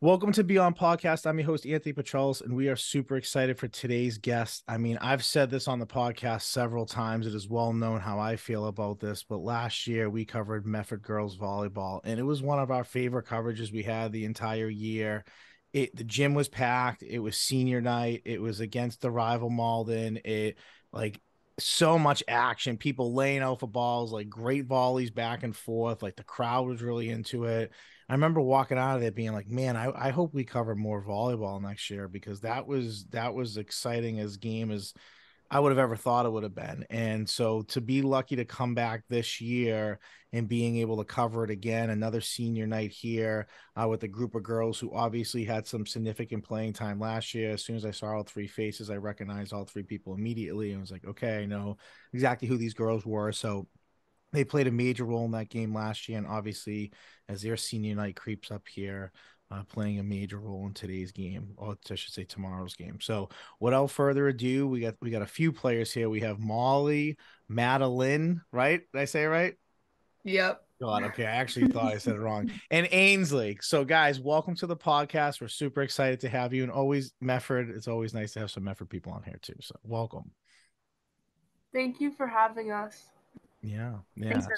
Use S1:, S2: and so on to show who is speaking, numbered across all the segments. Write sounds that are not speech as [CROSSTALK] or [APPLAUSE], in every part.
S1: Welcome to Beyond Podcast. I'm your host, Anthony Petralis, and we are super excited for today's guest. I mean, I've said this on the podcast several times. It is well known how I feel about this, but last year we covered Medford girls volleyball, and it was one of our favorite coverages we had the entire year. It the gym was packed, it was senior night, it was against the rival Malden. It like so much action, people laying out for balls, like great volleys back and forth. Like the crowd was really into it. I remember walking out of there being like, man, I, I hope we cover more volleyball next year because that was that was exciting as game as I would have ever thought it would have been. And so to be lucky to come back this year and being able to cover it again, another senior night here uh, with a group of girls who obviously had some significant playing time last year. As soon as I saw all three faces, I recognized all three people immediately and was like, okay, I know exactly who these girls were. So they played a major role in that game last year, and obviously, as their senior night creeps up here, uh, playing a major role in today's game, or I should say tomorrow's game. So, without further ado, we got we got a few players here. We have Molly, Madeline, right? Did I say it right?
S2: Yep.
S1: God, okay. I actually thought I said it wrong. [LAUGHS] And Ainsley. So, guys, welcome to the podcast. We're super excited to have you. And always, Medford, it's always nice to have some Medford people on here, too. So, welcome.
S2: Thank you for having us.
S1: Yeah. Yeah.
S3: Thanks for,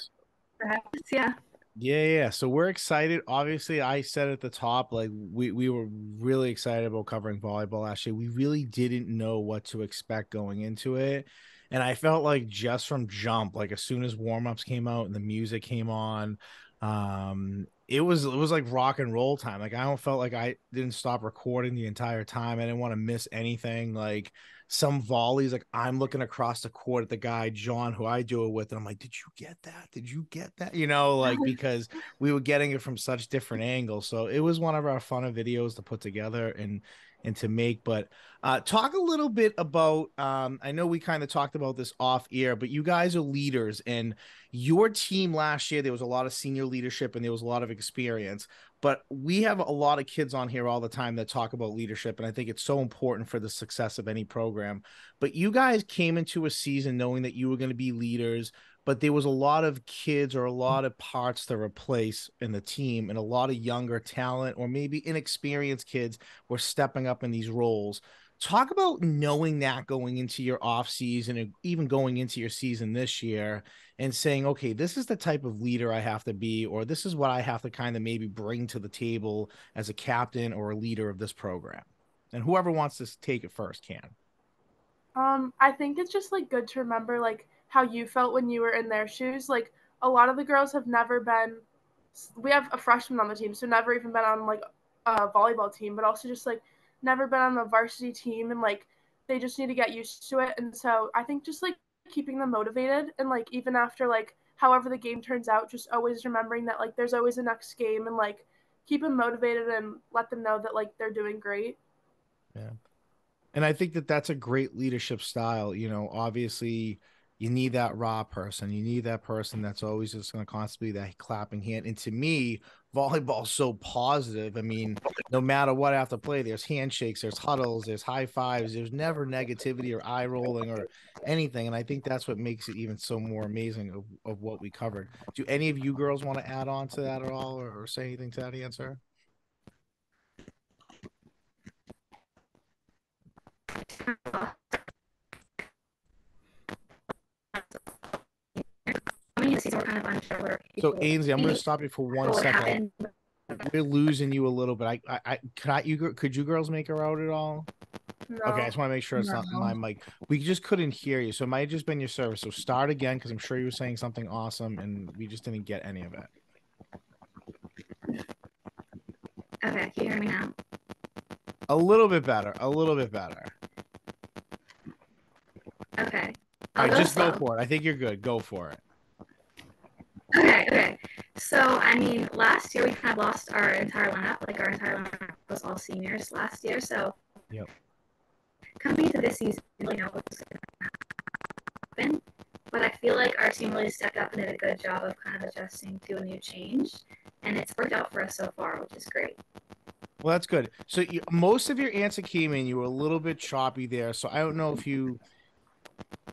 S3: for having us. Yeah.
S1: Yeah, yeah. So we're excited. Obviously, I said at the top, like we we were really excited about covering volleyball last year. We really didn't know what to expect going into it. And I felt like just from jump, like as soon as warm-ups came out and the music came on, um, it was it was like rock and roll time. Like I don't felt like I didn't stop recording the entire time. I didn't want to miss anything. Like some volleys, like I'm looking across the court at the guy, John, who I do it with, and I'm like, Did you get that? Did you get that? You know, like [LAUGHS] because we were getting it from such different angles. So it was one of our fun videos to put together and and to make. But uh, talk a little bit about. Um, I know we kind of talked about this off air, but you guys are leaders, and your team last year there was a lot of senior leadership and there was a lot of experience but we have a lot of kids on here all the time that talk about leadership and i think it's so important for the success of any program. But you guys came into a season knowing that you were going to be leaders but there was a lot of kids or a lot of parts to replace in the team and a lot of younger talent or maybe inexperienced kids were stepping up in these roles. Talk about knowing that going into your off season and even going into your season this year and saying okay this is the type of leader i have to be or this is what i have to kind of maybe bring to the table as a captain or a leader of this program and whoever wants to take it first can
S2: um i think it's just like good to remember like how you felt when you were in their shoes like a lot of the girls have never been we have a freshman on the team so never even been on like a volleyball team but also just like never been on the varsity team and like they just need to get used to it. And so I think just like keeping them motivated and like even after like however the game turns out, just always remembering that like there's always a next game and like keep them motivated and let them know that like they're doing great.
S1: Yeah. And I think that that's a great leadership style. You know, obviously, you need that raw person. You need that person that's always just going to constantly that clapping hand. And to me, volleyball's so positive. I mean, no matter what I have to play, there's handshakes, there's huddles, there's high fives, there's never negativity or eye rolling or anything. And I think that's what makes it even so more amazing of, of what we covered. Do any of you girls want to add on to that at all or, or say anything to that answer? Season, we're kind of unsure. So Ainsley, I'm going to stop you for one second. We're losing you a little bit. I, I, I could I, you, could you girls make her out at all? No. Okay, I just want to make sure it's no. not my mic. We just couldn't hear you, so it might have just been your service. So start again because I'm sure you were saying something awesome, and we just didn't get any of it.
S3: Okay, can you hear me now?
S1: A little bit better. A little bit better.
S3: Okay.
S1: All right, just slow. go for it. I think you're good. Go for it.
S3: Okay, okay. So, I mean, last year we kind of lost our entire lineup. Like, our entire lineup was all seniors last year. So,
S1: yep.
S3: coming into this season, you know, what's going to happen. But I feel like our team really stepped up and did a good job of kind of adjusting to a new change. And it's worked out for us so far, which is great.
S1: Well, that's good. So, you, most of your answer came in. You were a little bit choppy there. So, I don't know if you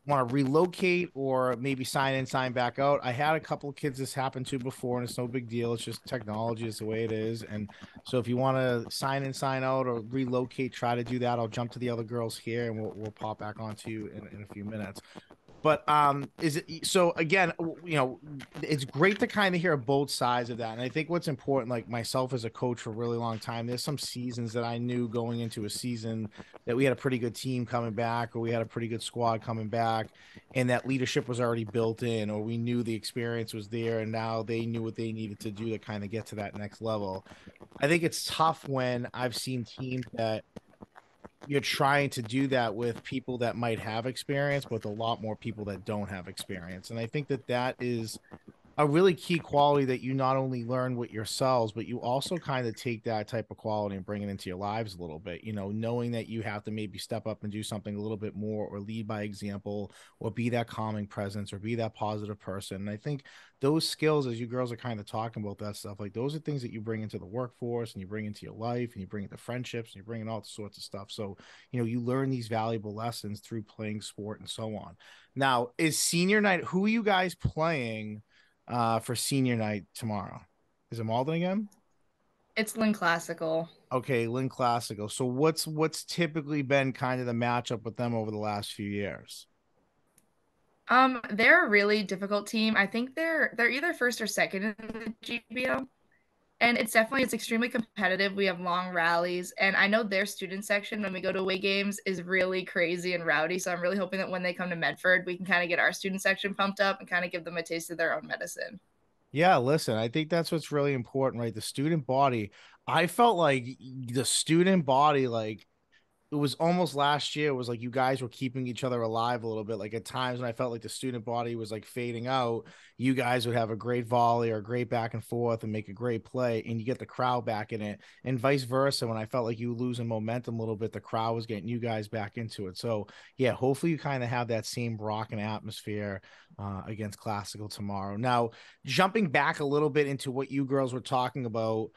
S1: want to relocate or maybe sign in, sign back out. I had a couple of kids this happened to before, and it's no big deal. It's just technology is the way it is. And so if you want to sign in, sign out, or relocate, try to do that. I'll jump to the other girls here, and we'll we'll pop back onto you in, in a few minutes. But um, is it so? Again, you know, it's great to kind of hear both sides of that. And I think what's important, like myself as a coach for a really long time, there's some seasons that I knew going into a season that we had a pretty good team coming back, or we had a pretty good squad coming back, and that leadership was already built in, or we knew the experience was there, and now they knew what they needed to do to kind of get to that next level. I think it's tough when I've seen teams that you're trying to do that with people that might have experience with a lot more people that don't have experience. And i think that that is a really key quality that you not only learn with yourselves, but you also kind of take that type of quality and bring it into your lives a little bit. You know, knowing that you have to maybe step up and do something a little bit more, or lead by example, or be that calming presence, or be that positive person. And I think those skills, as you girls are kind of talking about that stuff, like those are things that you bring into the workforce and you bring into your life and you bring into friendships and you bring in all sorts of stuff. So, you know, you learn these valuable lessons through playing sport and so on. Now, is senior night, who are you guys playing? Uh, for senior night tomorrow. Is it Malden again?
S4: It's Lynn Classical.
S1: Okay, Lynn Classical. So what's what's typically been kind of the matchup with them over the last few years?
S4: Um, they're a really difficult team. I think they're they're either first or second in the GBL and it's definitely it's extremely competitive. We have long rallies. And i know their student section when we go to away games is really crazy and rowdy. So i'm really hoping that when they come to medford we can kind of get our student section pumped up and kind of give them a taste of their own medicine.
S1: Yeah listen i think that's what's really important right? The student body i felt like the student body like it was almost last year. It was like you guys were keeping each other alive a little bit. Like at times when I felt like the student body was like fading out, you guys would have a great volley or a great back and forth and make a great play, and you get the crowd back in it, and vice versa. When I felt like you losing momentum a little bit, the crowd was getting you guys back into it. So yeah, hopefully you kind of have that same rocking atmosphere uh, against Classical tomorrow. Now jumping back a little bit into what you girls were talking about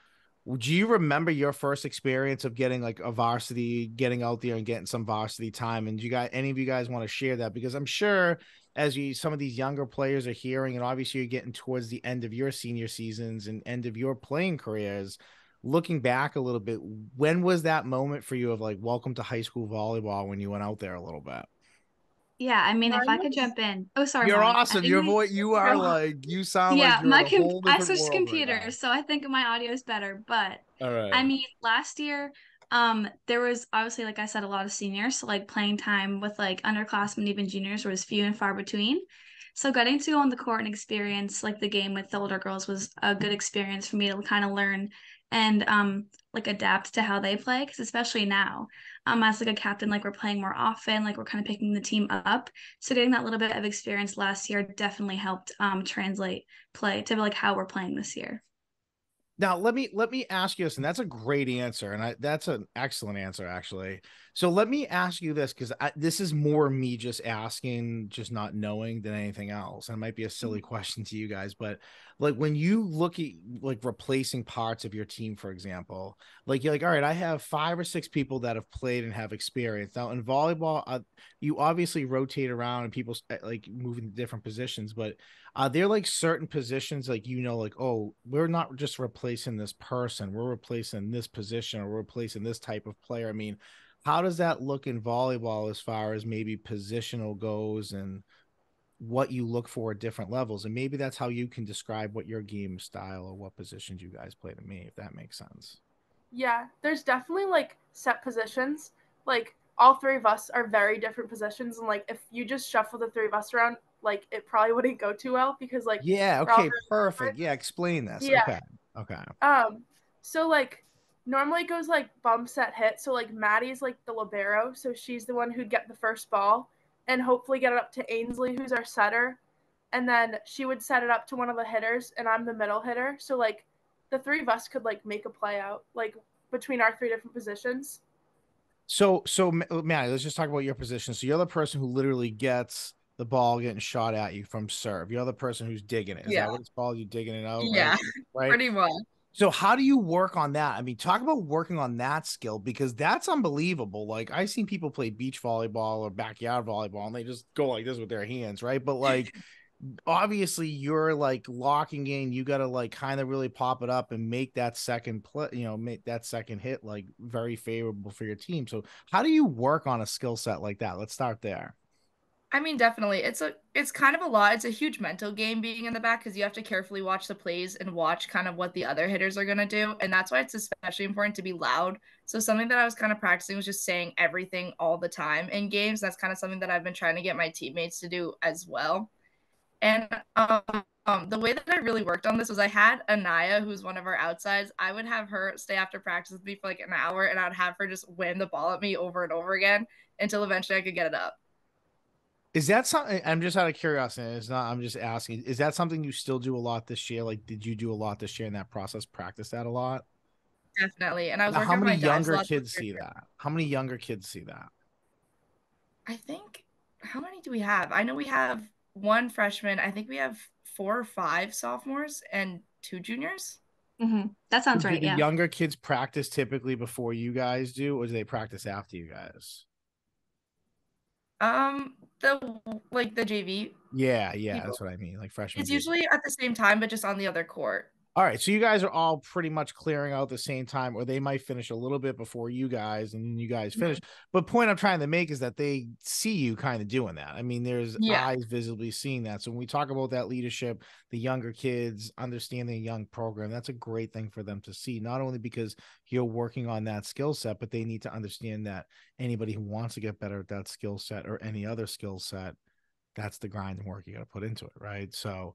S1: do you remember your first experience of getting like a varsity, getting out there and getting some varsity time? And do you got any of you guys want to share that? Because I'm sure as you some of these younger players are hearing, and obviously you're getting towards the end of your senior seasons and end of your playing careers. Looking back a little bit, when was that moment for you of like welcome to high school volleyball when you went out there a little bit?
S5: Yeah, I mean, if I could jump in. Oh, sorry.
S1: You're awesome. Your voice, you are like, you sound
S5: yeah,
S1: like
S5: my com- I switched computers, right so I think my audio is better. But
S1: all right.
S5: I mean, last year, um, there was obviously, like I said, a lot of seniors, so like playing time with like underclassmen, even juniors, was few and far between. So getting to go on the court and experience like the game with the older girls was a good experience for me to kind of learn and um like adapt to how they play because especially now um as like a captain like we're playing more often like we're kind of picking the team up so getting that little bit of experience last year definitely helped um translate play to like how we're playing this year
S1: now let me let me ask you this, and that's a great answer, and I, that's an excellent answer actually. So let me ask you this because this is more me just asking, just not knowing than anything else. And it might be a silly mm-hmm. question to you guys, but like when you look at like replacing parts of your team, for example, like you're like, all right, I have five or six people that have played and have experience. Now in volleyball, uh, you obviously rotate around and people uh, like move into different positions, but are there like certain positions like you know, like oh, we're not just replacing this person, we're replacing this position or we're replacing this type of player. I mean, how does that look in volleyball as far as maybe positional goes and what you look for at different levels and maybe that's how you can describe what your game style or what positions you guys play to me if that makes sense.
S2: Yeah there's definitely like set positions. Like all three of us are very different positions and like if you just shuffle the three of us around like it probably wouldn't go too well because like
S1: yeah okay perfect. Yeah explain this. Yeah. okay okay.
S2: Um so like normally it goes like bump set hit. So like maddie's like the libero so she's the one who'd get the first ball and hopefully get it up to Ainsley, who's our setter. And then she would set it up to one of the hitters, and I'm the middle hitter. So like the three of us could like make a play out like between our three different positions.
S1: So so Maddie, let's just talk about your position. So you're the person who literally gets the ball getting shot at you from serve. You're the person who's digging it. Is yeah. that what it's called? You digging it out?
S4: Yeah, right? pretty much.
S1: So how do you work on that? I mean, talk about working on that skill because that's unbelievable. Like I've seen people play beach volleyball or backyard volleyball and they just go like this with their hands, right? But like [LAUGHS] obviously you're like locking in, you got to like kind of really pop it up and make that second play, you know, make that second hit like very favorable for your team. So how do you work on a skill set like that? Let's start there.
S6: I mean, definitely. It's a it's kind of a lot. It's a huge mental game being in the back because you have to carefully watch the plays and watch kind of what the other hitters are gonna do. And that's why it's especially important to be loud. So something that I was kind of practicing was just saying everything all the time in games. That's kind of something that I've been trying to get my teammates to do as well. And um, um, the way that I really worked on this was I had Anaya, who's one of our outsides. I would have her stay after practice with me for like an hour, and I'd have her just win the ball at me over and over again until eventually I could get it up.
S1: Is that something? I'm just out of curiosity. It's not. I'm just asking. Is that something you still do a lot this year? Like, did you do a lot this year in that process? Practice that a lot.
S6: Definitely. And I was.
S1: Now, how many younger kids see that? How many younger kids see that?
S6: I think. How many do we have? I know we have one freshman. I think we have four or five sophomores and two juniors.
S5: Mm-hmm. That sounds
S1: do
S5: right.
S1: The
S5: yeah.
S1: younger kids practice typically before you guys do, or do they practice after you guys?
S6: Um, the like the JV.
S1: Yeah, yeah, people. that's what I mean. Like freshmen.
S6: It's usually at the same time, but just on the other court.
S1: All right, so you guys are all pretty much clearing out the same time, or they might finish a little bit before you guys, and you guys finish. Mm-hmm. But point I'm trying to make is that they see you kind of doing that. I mean, there's yeah. eyes visibly seeing that. So when we talk about that leadership, the younger kids understanding a young program, that's a great thing for them to see. Not only because you're working on that skill set, but they need to understand that anybody who wants to get better at that skill set or any other skill set, that's the grind and work you got to put into it, right? So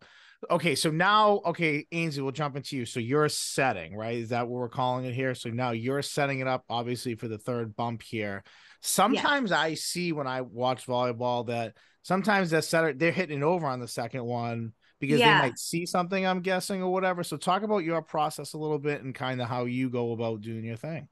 S1: okay, so now, okay, Ainsley, we'll jump into you. So you're setting, right? Is that what we're calling it here? So now you're setting it up, obviously, for the third bump here. Sometimes yeah. I see when I watch volleyball that sometimes that setter they're hitting it over on the second one because yeah. they might see something, I'm guessing, or whatever. So talk about your process a little bit and kind of how you go about doing your thing.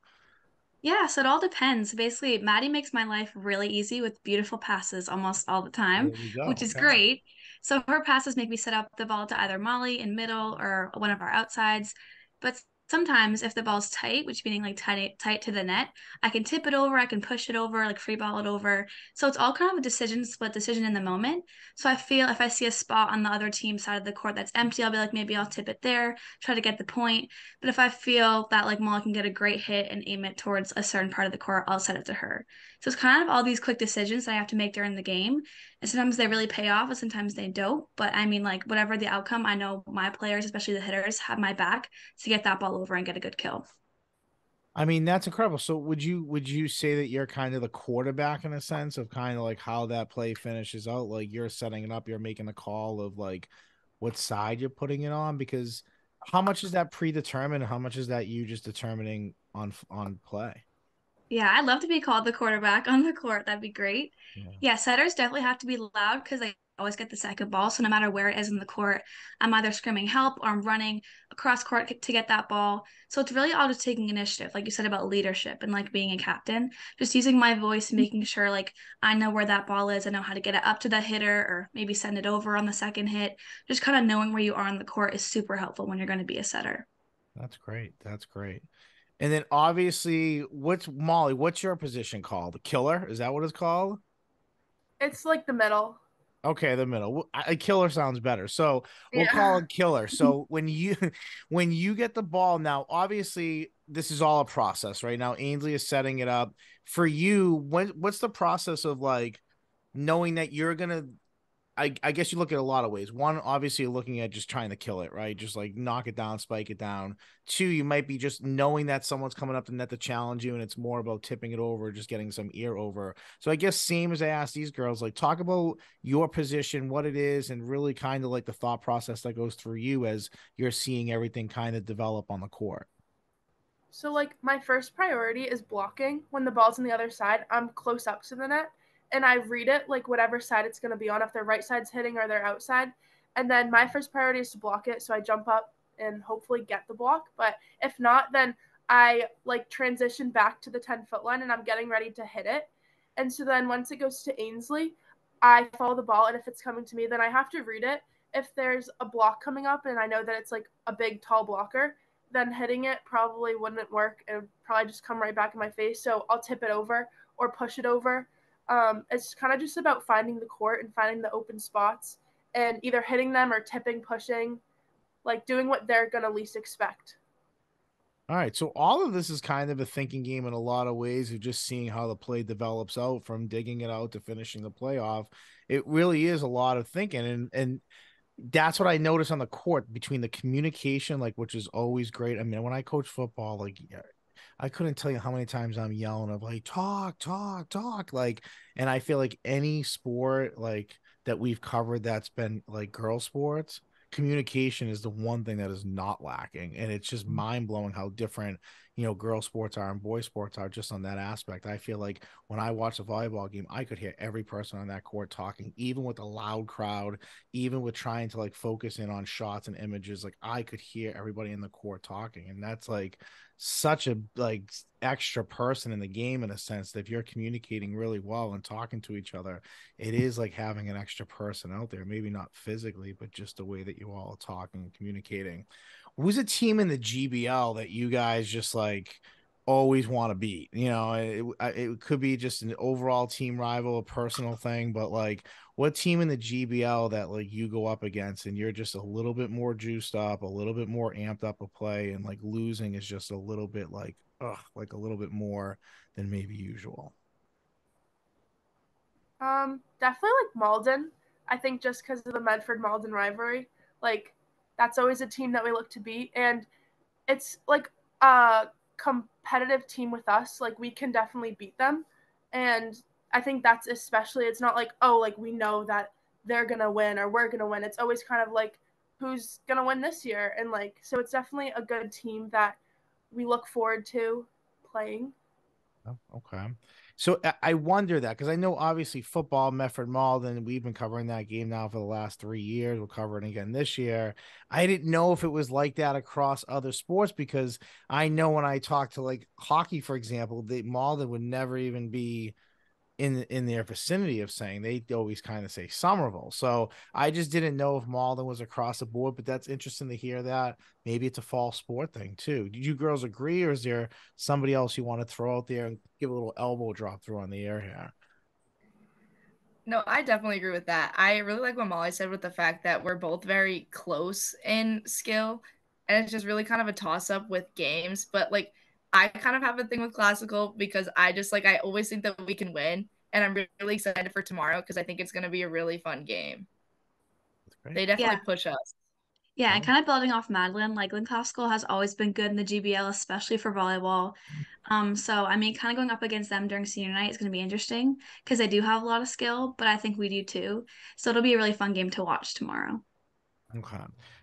S5: Yeah, so it all depends. Basically, Maddie makes my life really easy with beautiful passes almost all the time, which is okay. great. So her passes make me set up the ball to either Molly in middle or one of our outsides. But sometimes if the ball's tight, which meaning like tight tight to the net, I can tip it over, I can push it over, like free ball it over. So it's all kind of a decision, split decision in the moment. So I feel if I see a spot on the other team side of the court that's empty, I'll be like, maybe I'll tip it there, try to get the point. But if I feel that like Molly can get a great hit and aim it towards a certain part of the court, I'll set it to her. So it's kind of all these quick decisions that I have to make during the game. And sometimes they really pay off and sometimes they don't. But I mean, like, whatever the outcome, I know my players, especially the hitters, have my back to get that ball over and get a good kill.
S1: I mean, that's incredible. So would you would you say that you're kind of the quarterback in a sense of kind of like how that play finishes out? Like you're setting it up, you're making a call of like what side you're putting it on because how much is that predetermined? How much is that you just determining on on play?
S5: Yeah, I'd love to be called the quarterback on the court. That'd be great. Yeah, yeah setters definitely have to be loud because they always get the second ball. So no matter where it is in the court, I'm either screaming help or I'm running across court to get that ball. So it's really all just taking initiative, like you said about leadership and like being a captain, just using my voice, mm-hmm. making sure like I know where that ball is, I know how to get it up to the hitter or maybe send it over on the second hit. Just kind of knowing where you are on the court is super helpful when you're going to be a setter.
S1: That's great. That's great. And then obviously, what's Molly? What's your position called? The killer? Is that what it's called?
S2: It's like the middle.
S1: Okay, the middle. A killer sounds better. So we'll yeah. call it killer. So [LAUGHS] when you [LAUGHS] when you get the ball now, obviously this is all a process right now. Ainsley is setting it up for you. When what's the process of like knowing that you're gonna I, I guess you look at a lot of ways. One, obviously, looking at just trying to kill it, right? Just like knock it down, spike it down. Two, you might be just knowing that someone's coming up to net to challenge you, and it's more about tipping it over, just getting some ear over. So I guess same as I asked these girls, like talk about your position, what it is, and really kind of like the thought process that goes through you as you're seeing everything kind of develop on the court.
S2: So like my first priority is blocking when the ball's on the other side. I'm close up to the net and I read it like whatever side it's going to be on, if their right side's hitting or their outside. And then my first priority is to block it. So I jump up and hopefully get the block. But if not, then I like transition back to the 10 foot line and I'm getting ready to hit it. And so then once it goes to Ainsley, I follow the ball. And if it's coming to me, then I have to read it. If there's a block coming up and I know that it's like a big, tall blocker, then hitting it probably wouldn't work. It would probably just come right back in my face. So I'll tip it over or push it over. Um, it's kind of just about finding the court and finding the open spots and either hitting them or tipping, pushing, like doing what they're going to least expect.
S1: All right. So all of this is kind of a thinking game in a lot of ways of just seeing how the play develops out from digging it out to finishing the playoff. It really is a lot of thinking and and that's what I notice on the court between the communication, like which is always great. I mean, when I coach football, like I couldn't tell you how many times I'm yelling of like talk, talk, talk, like, and I feel like any sport like that we've covered that's been like girl sports, communication is the one thing that is not lacking and it's just mm-hmm. mind-blowing how different you know girl sports are and boy sports are just on that aspect. I feel like when i watch a volleyball game i could hear every person on that court talking even with a loud crowd even with trying to like focus in on shots and images like i could hear everybody in the court talking. And that's like such a like extra person in the game in a sense that if you're communicating really well and talking to each other it is like having an extra person out there maybe not physically but just the way that you all are talking and communicating who's a team in the gbl that you guys just like always want to beat you know it, it could be just an overall team rival a personal thing but like what team in the GBL that like you go up against and you're just a little bit more juiced up, a little bit more amped up a play, and like losing is just a little bit like ugh, like a little bit more than maybe usual.
S2: Um, definitely like Malden. I think just because of the Medford Malden rivalry, like that's always a team that we look to beat, and it's like a competitive team with us. Like we can definitely beat them, and I think that's especially it's not like oh like we know that they're gonna win or we're gonna win. It's always kind of like who's gonna win this year and like so it's definitely a good team that we look forward to playing.
S1: Oh, okay. So I wonder that because I know obviously football, Medford Malden, we've been covering that game now for the last three years. We'll cover it again this year. I didn't know if it was like that across other sports because I know when I talk to like hockey, for example, the Malden would never even be in in their vicinity of saying they always kind of say Somerville. So I just didn't know if Malden was across the board, but that's interesting to hear that. Maybe it's a fall sport thing too. Did you girls agree, or is there somebody else you want to throw out there and give a little elbow drop through on the air here?
S6: No, I definitely agree with that. I really like what Molly said with the fact that we're both very close in skill, and it's just really kind of a toss up with games. But like I kind of have a thing with classical because I just like I always think that we can win, and I'm really excited for tomorrow because I think it's going to be a really fun game. They definitely yeah. push us.
S5: Yeah, and kind of building off Madeline, like Lynn Classical has always been good in the GBL, especially for volleyball. Um, so I mean, kind of going up against them during senior night is going to be interesting because they do have a lot of skill, but I think we do too. So it'll be a really fun game to watch tomorrow.
S1: Okay.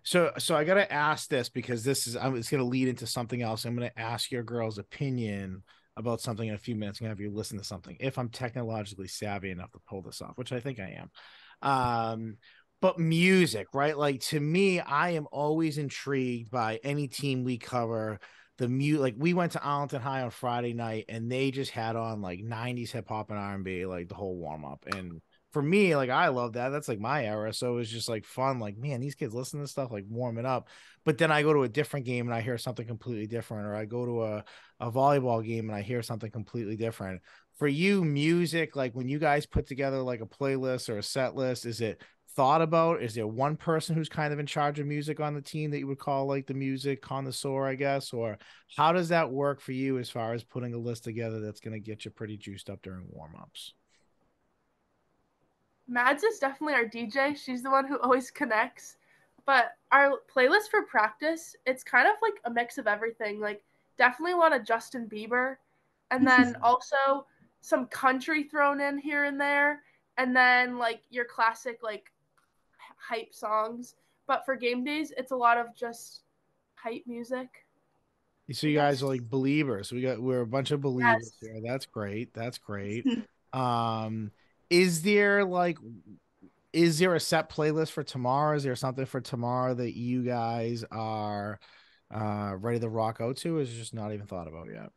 S1: So so I gotta ask this because this is I'm it's gonna lead into something else. I'm gonna ask your girl's opinion about something in a few minutes I'm gonna have you listen to something if I'm technologically savvy enough to pull this off, which I think I am. Um but music, right? Like to me, I am always intrigued by any team we cover. The mute, like we went to Arlington High on Friday night, and they just had on like '90s hip hop and R&B, like the whole warm up, and for me, like I love that. That's like my era. So it was just like fun. Like, man, these kids listen to stuff, like warming up. But then I go to a different game and I hear something completely different, or I go to a, a volleyball game and I hear something completely different. For you, music, like when you guys put together like a playlist or a set list, is it thought about? Is there one person who's kind of in charge of music on the team that you would call like the music connoisseur, I guess? Or how does that work for you as far as putting a list together that's going to get you pretty juiced up during warm ups?
S2: Mads is definitely our DJ. She's the one who always connects. But our playlist for practice, it's kind of like a mix of everything. Like definitely a lot of Justin Bieber, and [LAUGHS] then also some country thrown in here and there, and then like your classic like hype songs. But for game days, it's a lot of just hype music.
S1: So you guys are like believers. We got we're a bunch of believers yes. here. That's great. That's great. [LAUGHS] um is there like is there a set playlist for tomorrow? Is there something for tomorrow that you guys are uh ready to rock out to? Is just not even thought about yet?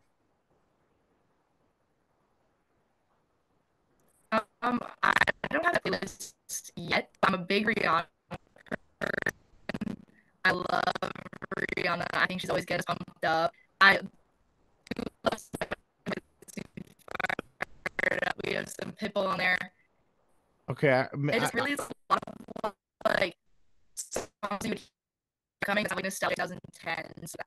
S6: Um, I don't have a playlist yet. I'm a big Rihanna I love Rihanna. I think she's always getting pumped up. I we have some Pitbull on there.
S1: Okay, I,
S6: it just really is a lot of like songs you would coming like nostalgia 2010. So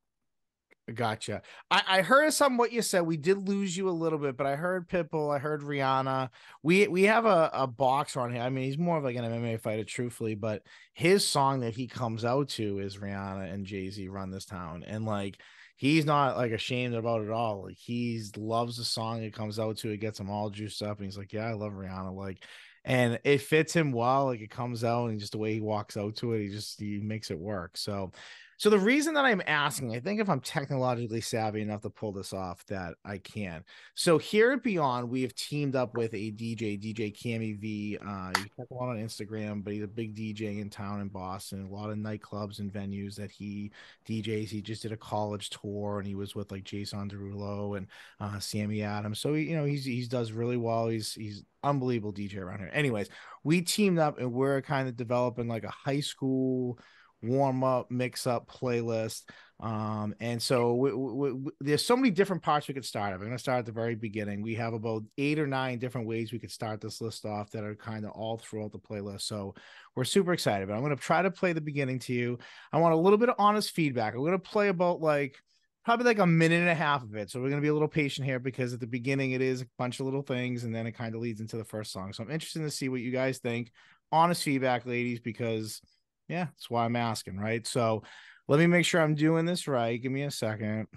S1: Gotcha. I, I heard some what you said. We did lose you a little bit, but I heard Pitbull, I heard Rihanna. We we have a, a boxer on here. I mean, he's more of like an MMA fighter, truthfully, but his song that he comes out to is Rihanna and Jay-Z run this town. And like he's not like ashamed about it all. Like he's loves the song it comes out to, it gets him all juiced up, and he's like, Yeah, I love Rihanna. Like and it fits him well. Like it comes out and just the way he walks out to it, he just he makes it work. So so the reason that I'm asking, I think if I'm technologically savvy enough to pull this off, that I can. So here at Beyond, we have teamed up with a DJ, DJ Cammy V. Uh, you check him out on Instagram, but he's a big DJ in town in Boston. A lot of nightclubs and venues that he DJs. He just did a college tour, and he was with like Jason Derulo and uh, Sammy Adams. So he, you know, he's he does really well. He's he's unbelievable DJ around here. Anyways, we teamed up and we're kind of developing like a high school warm up, mix up playlist. Um, and so we, we, we, there's so many different parts we could start. I'm going to start at the very beginning. We have about eight or nine different ways we could start this list off that are kind of all throughout the playlist. So we're super excited. But I'm going to try to play the beginning to you. I want a little bit of honest feedback. I'm going to play about like probably like a minute and a half of it. So we're going to be a little patient here because at the beginning it is a bunch of little things and then it kind of leads into the first song. So I'm interested to see what you guys think. Honest feedback, ladies, because yeah, that's why I'm asking, right? So let me make sure I'm doing this right. Give me a second.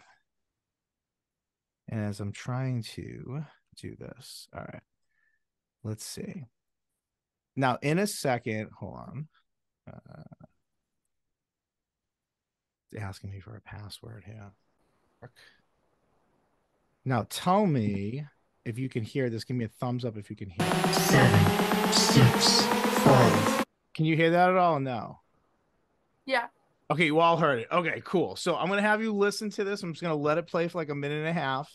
S1: And as I'm trying to do this, all right, let's see. Now, in a second, hold on. Uh, it's asking me for a password here. Now, tell me if you can hear this. Give me a thumbs up if you can hear. Seven, six, five. Can you hear that at all? No.
S2: Yeah.
S1: Okay, you all heard it. Okay, cool. So I'm gonna have you listen to this. I'm just gonna let it play for like a minute and a half,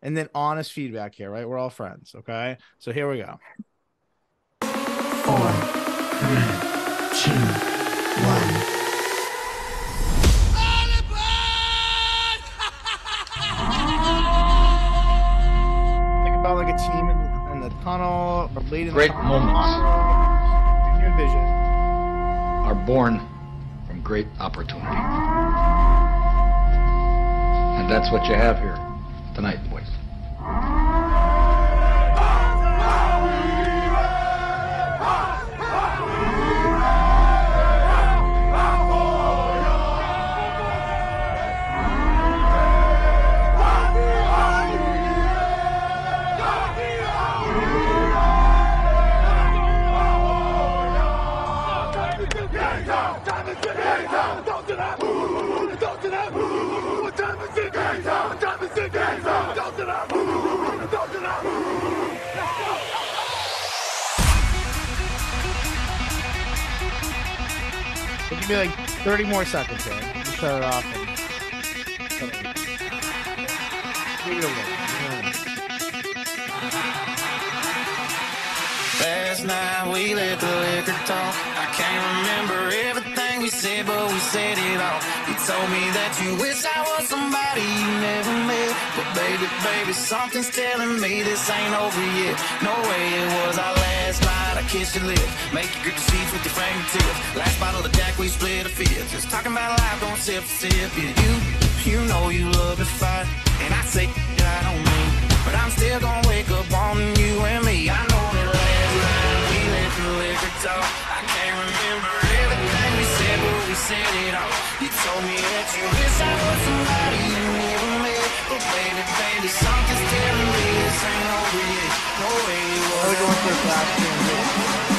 S1: and then honest feedback here. Right, we're all friends. Okay, so here we go. Four, three, two, one. Think about like a team in, in the tunnel or late in
S7: Great
S1: the
S7: moments.
S1: In your vision.
S7: Are born from great opportunity. And that's what you have here tonight, boys.
S1: More seconds here. Let start it off.
S8: Last night we let the liquor talk. I can't remember everything we said, but we said it all. You told me that you wish I was somebody you never met. But baby, baby, something's telling me this ain't over yet. No way it was our last night kiss your lips. Make you grip the seats with your fingertips. Last bottle of Jack, we split a fifth. Just talking about life, going sip for sip. Yeah, you, you know you love to fight. And I say I don't mean. But I'm still gonna wake up on you and me. I know that last night we let the liquor talk. I can't remember everything we said, but we said it all. You told me that you wish I was somebody you met. But baby, baby, something's telling me this ain't over yet. No way. We're going for a flash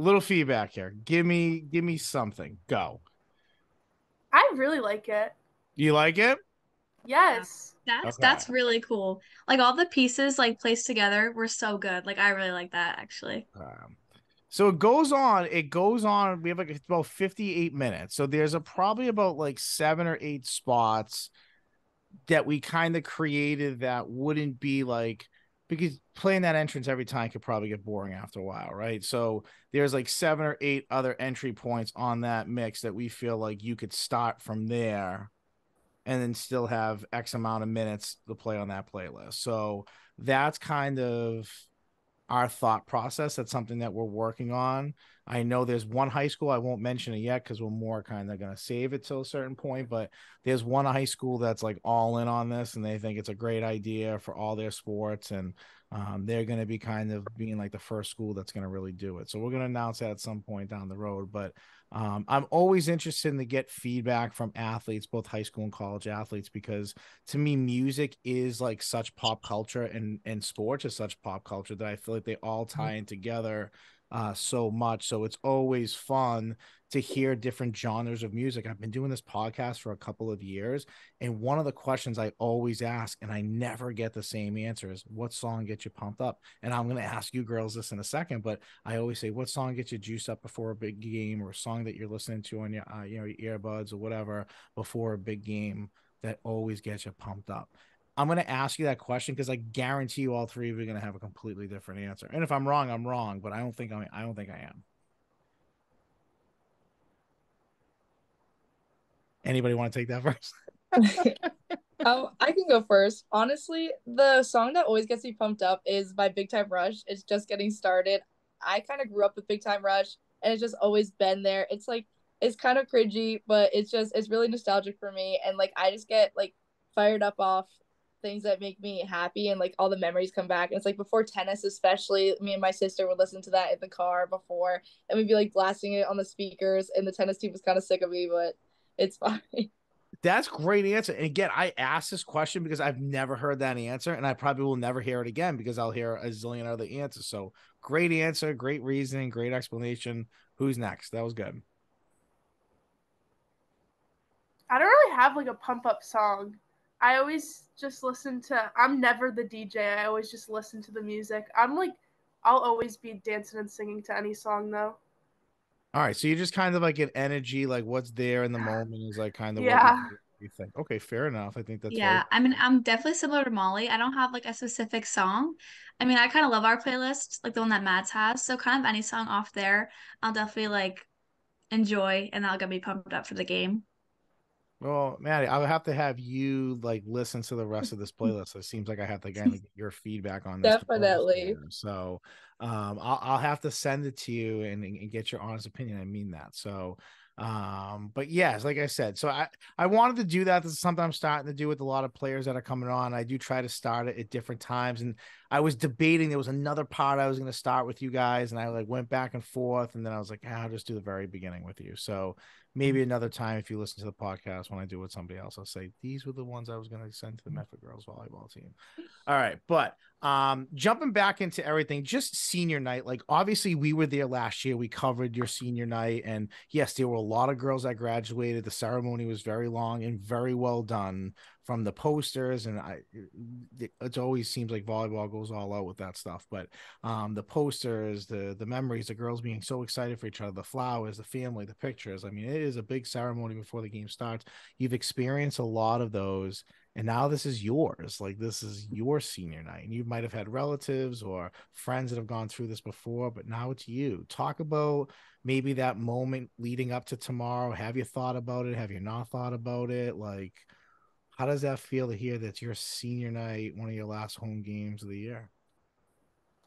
S1: little feedback here. Give me give me something. Go.
S2: I really like it.
S1: You like it?
S2: Yes.
S5: That's okay. that's really cool. Like all the pieces like placed together were so good. Like I really like that actually. Um,
S1: so it goes on. It goes on. We have like about fifty-eight minutes. So there's a probably about like seven or eight spots that we kind of created that wouldn't be like because playing that entrance every time could probably get boring after a while, right? So there's like seven or eight other entry points on that mix that we feel like you could start from there and then still have X amount of minutes to play on that playlist. So that's kind of our thought process. That's something that we're working on. I know there's one high school, I won't mention it yet because we're more kind of going to save it till a certain point, but there's one high school that's like all in on this and they think it's a great idea for all their sports. And um, they're going to be kind of being like the first school that's going to really do it. So we're going to announce that at some point down the road. But um, I'm always interested in to get feedback from athletes, both high school and college athletes, because to me, music is like such pop culture and and sports is such pop culture that I feel like they all mm-hmm. tie in together uh, so much. So it's always fun to hear different genres of music. I've been doing this podcast for a couple of years, and one of the questions I always ask, and I never get the same answer, is what song gets you pumped up? And I'm going to ask you girls this in a second, but I always say, what song gets you juiced up before a big game, or a song that you're listening to on your uh, you know your earbuds or whatever before a big game that always gets you pumped up. I'm going to ask you that question because I guarantee you all three of you are going to have a completely different answer. And if I'm wrong, I'm wrong, but I don't think I I don't think I am. Anybody want to take that [LAUGHS] first?
S4: oh, [LAUGHS] I can go first. Honestly, the song that always gets me pumped up is by Big Time Rush. It's just getting started. I kind of grew up with Big Time Rush and it's just always been there. It's like it's kind of cringy, but it's just it's really nostalgic for me and like I just get like fired up off things that make me happy and like all the memories come back. And it's like before tennis, especially me and my sister would listen to that in the car before, and we'd be like blasting it on the speakers. And the tennis team was kind of sick of me, but it's [LAUGHS] fine.
S1: That's great answer. And again, I asked this question because I've never heard that answer, and I probably will never hear it again because I'll hear a zillion other answers. So great answer, great reasoning, great explanation. Who's next? That was good.
S2: I don't really have like a pump up song. I always just listen to I'm never the DJ. I always just listen to the music. I'm like I'll always be dancing and singing to any song though.
S1: All right, so you're just kind of like an energy, like what's there in the [SIGHS] moment is like kind of
S2: yeah.
S1: what you think. Okay, fair enough. I think that's
S5: yeah. Right. I mean, I'm definitely similar to Molly. I don't have like a specific song. I mean, I kind of love our playlist, like the one that Mads has. So kind of any song off there, I'll definitely like enjoy, and that'll get me pumped up for the game.
S1: Well, Maddie, I would have to have you like listen to the rest of this [LAUGHS] playlist. It seems like I have to get [LAUGHS] your feedback on this.
S4: Definitely.
S1: So, um, I'll, I'll have to send it to you and, and get your honest opinion. I mean that. So, um, but yes, like I said, so I I wanted to do that. This is something I'm starting to do with a lot of players that are coming on. I do try to start it at different times, and I was debating. There was another part I was going to start with you guys, and I like went back and forth, and then I was like, ah, I'll just do the very beginning with you. So maybe another time if you listen to the podcast when I do it with somebody else, I'll say these were the ones I was going to send to the Medford girls volleyball team. All right, but um, jumping back into everything, just senior night. Like obviously we were there last year. We covered your senior night, and yes, there were a lot of girls that graduated. The ceremony was very long and very well done from the posters and I it, always seems like volleyball goes all out with that stuff but um the posters the the memories the girls being so excited for each other the flowers the family the pictures I mean it is a big ceremony before the game starts you've experienced a lot of those and now this is yours like this is your senior night and you might have had relatives or friends that have gone through this before but now it's you. Talk about maybe that moment leading up to tomorrow. Have you thought about it? Have you not thought about it? Like how does that feel to hear that your senior night, one of your last home games of the year?